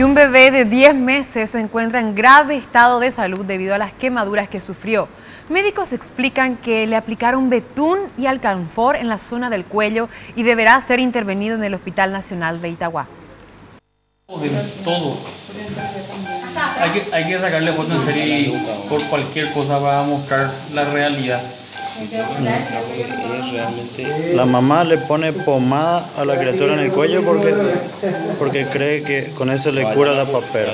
Y un bebé de 10 meses se encuentra en grave estado de salud debido a las quemaduras que sufrió. Médicos explican que le aplicaron betún y alcanfor en la zona del cuello y deberá ser intervenido en el Hospital Nacional de Itagua. Hay que, que sacarle foto en serie por cualquier cosa para mostrar la realidad. La mamá le pone pomada a la criatura en el cuello porque, porque cree que con eso le cura la papera.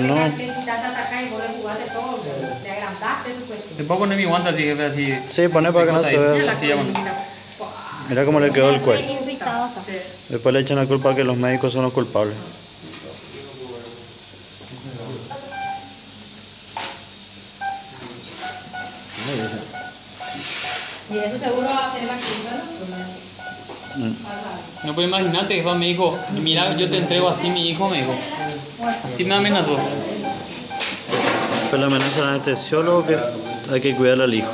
No. ¿Te puedo poner mi guante así, jefe? Así, Sí, pone para que no se vea. Mira cómo le quedó el cuello. Después le echan la culpa a que los médicos son los culpables. Y eso seguro va a tener más ¿no? No puedo imaginarte, jefa me dijo, mira, yo te entrego así mi hijo, me dijo. Así me amenazó. Después le amenaza al anestesiólogo que hay que cuidar al hijo.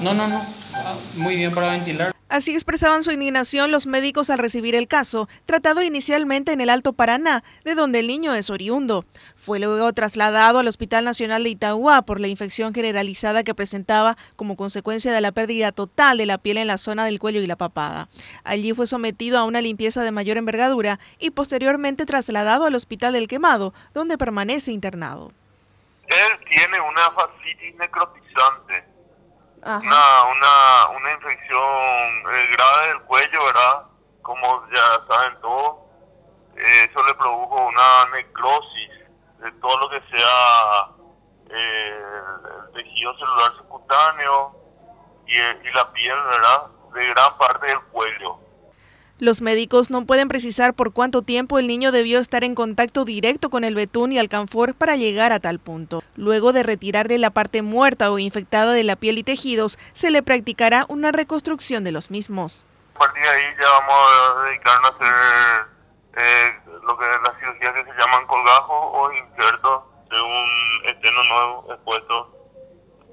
No, no, no. Ah, Muy bien para ventilar. Así expresaban su indignación los médicos al recibir el caso, tratado inicialmente en el Alto Paraná, de donde el niño es oriundo. Fue luego trasladado al Hospital Nacional de Itagua por la infección generalizada que presentaba como consecuencia de la pérdida total de la piel en la zona del cuello y la papada. Allí fue sometido a una limpieza de mayor envergadura y posteriormente trasladado al Hospital del Quemado, donde permanece internado. Él tiene una fascitis necrotizante, una, una, una infección eh, grave del cuello, ¿verdad? Como ya saben todos, eh, eso le produjo una necrosis de todo lo que sea eh, el tejido celular subcutáneo y, y la piel, ¿verdad? De gran parte del cuello. Los médicos no pueden precisar por cuánto tiempo el niño debió estar en contacto directo con el betún y alcanfor para llegar a tal punto. Luego de retirarle la parte muerta o infectada de la piel y tejidos, se le practicará una reconstrucción de los mismos. A partir de ahí ya vamos a dedicarnos a hacer eh, lo que las cirugías que se llaman colgajos o injertos de un esteno expuesto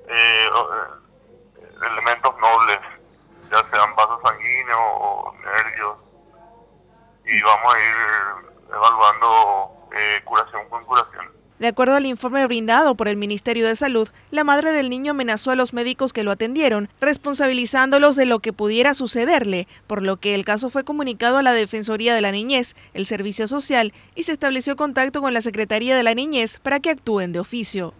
eh, eh, elementos nobles, ya sean vasos sanguíneos o nervios, y vamos a ir evaluando eh, curación con curación. De acuerdo al informe brindado por el Ministerio de Salud, la madre del niño amenazó a los médicos que lo atendieron, responsabilizándolos de lo que pudiera sucederle, por lo que el caso fue comunicado a la Defensoría de la Niñez, el Servicio Social y se estableció contacto con la Secretaría de la Niñez para que actúen de oficio.